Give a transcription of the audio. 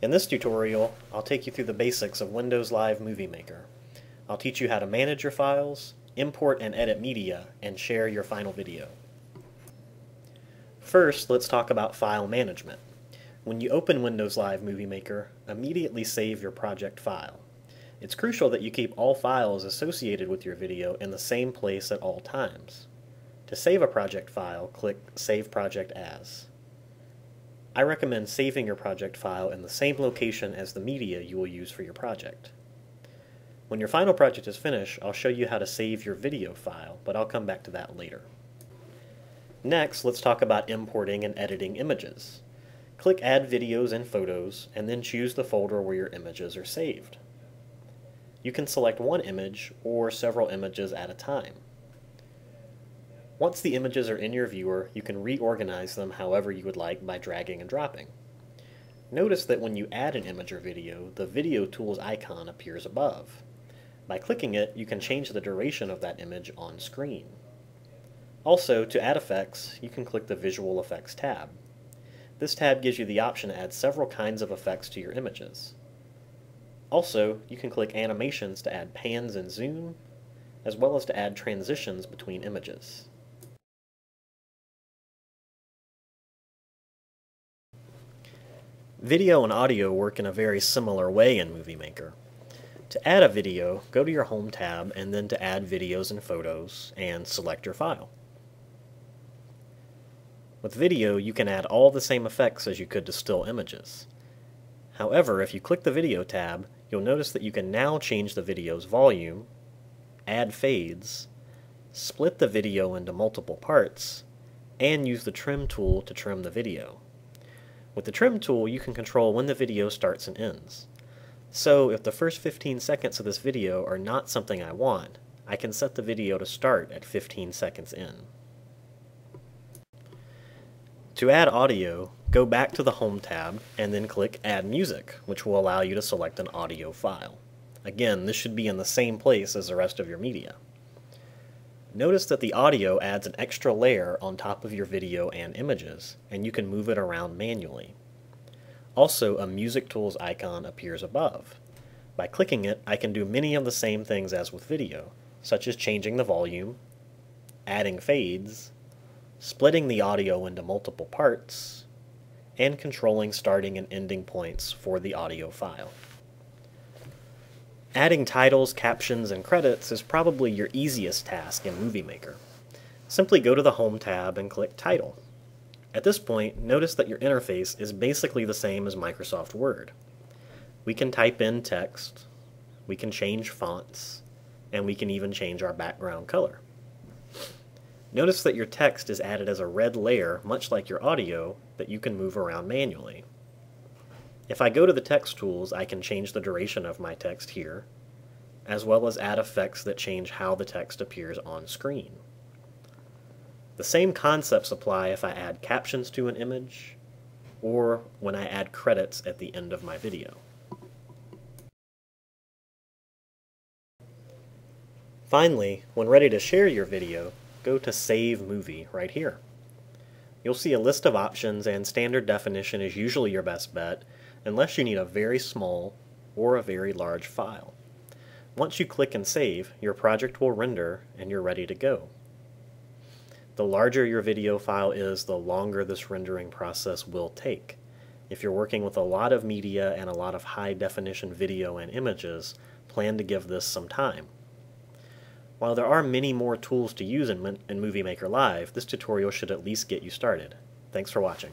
In this tutorial, I'll take you through the basics of Windows Live Movie Maker. I'll teach you how to manage your files, import and edit media, and share your final video. First, let's talk about file management. When you open Windows Live Movie Maker, immediately save your project file. It's crucial that you keep all files associated with your video in the same place at all times. To save a project file, click Save Project As. I recommend saving your project file in the same location as the media you will use for your project. When your final project is finished, I'll show you how to save your video file, but I'll come back to that later. Next, let's talk about importing and editing images. Click Add Videos and Photos, and then choose the folder where your images are saved. You can select one image or several images at a time. Once the images are in your viewer, you can reorganize them however you would like by dragging and dropping. Notice that when you add an image or video, the Video Tools icon appears above. By clicking it, you can change the duration of that image on screen. Also, to add effects, you can click the Visual Effects tab. This tab gives you the option to add several kinds of effects to your images. Also, you can click Animations to add pans and zoom, as well as to add transitions between images. Video and audio work in a very similar way in Movie Maker. To add a video, go to your Home tab and then to Add Videos and Photos and select your file. With video, you can add all the same effects as you could to still images. However, if you click the Video tab, you'll notice that you can now change the video's volume, add fades, split the video into multiple parts, and use the Trim tool to trim the video. With the trim tool, you can control when the video starts and ends. So if the first 15 seconds of this video are not something I want, I can set the video to start at 15 seconds in. To add audio, go back to the Home tab and then click Add Music, which will allow you to select an audio file. Again, this should be in the same place as the rest of your media. Notice that the audio adds an extra layer on top of your video and images, and you can move it around manually. Also, a Music Tools icon appears above. By clicking it, I can do many of the same things as with video, such as changing the volume, adding fades, splitting the audio into multiple parts, and controlling starting and ending points for the audio file. Adding titles, captions, and credits is probably your easiest task in Movie Maker. Simply go to the Home tab and click Title. At this point, notice that your interface is basically the same as Microsoft Word. We can type in text, we can change fonts, and we can even change our background color. Notice that your text is added as a red layer, much like your audio, that you can move around manually. If I go to the text tools, I can change the duration of my text here, as well as add effects that change how the text appears on screen. The same concepts apply if I add captions to an image, or when I add credits at the end of my video. Finally, when ready to share your video, go to Save Movie right here. You'll see a list of options and standard definition is usually your best bet, unless you need a very small or a very large file. Once you click and save, your project will render and you're ready to go. The larger your video file is, the longer this rendering process will take. If you're working with a lot of media and a lot of high definition video and images, plan to give this some time. While there are many more tools to use in, in Movie Maker Live, this tutorial should at least get you started. Thanks for watching.